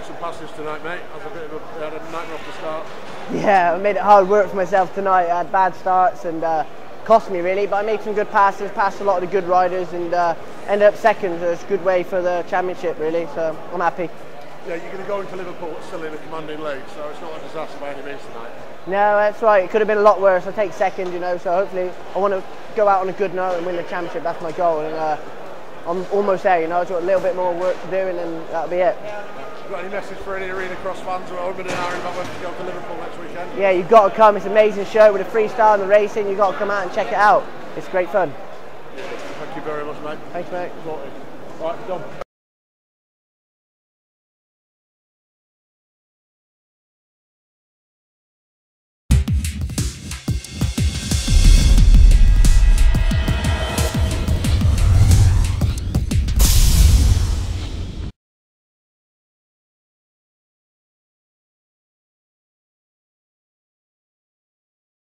passes tonight, mate. That's a bit of a, had a nightmare off the start. Yeah, I made it hard work for myself tonight. I had bad starts and uh, cost me really, but I made some good passes, passed a lot of the good riders, and uh, ended up second. So it's a good way for the championship, really. So I'm happy. Yeah, you're going to go into Liverpool still in a commanding lead, so it's not a disaster by any means tonight. No, that's right. It could have been a lot worse. I take second, you know. So hopefully, I want to go out on a good note and win the championship. That's my goal, and uh, I'm almost there. You know, I've got a little bit more work to do, and then that'll be it. Got any message for any Arenacross fans who are over in Babylon to go to Liverpool next weekend? Yeah, you've got to come. It's an amazing show with the freestyle and the racing. You've got to come out and check it out. It's great fun. Thank you very much, mate. Thanks, mate. Right, done.